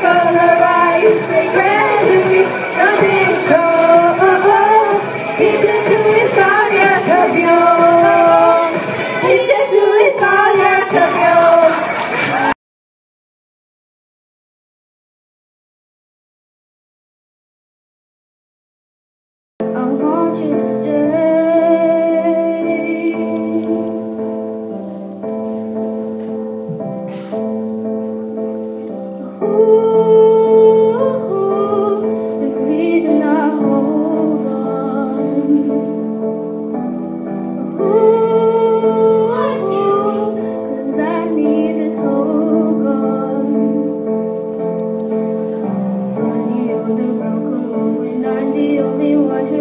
Go, go, go. the broken one when I'm the only one who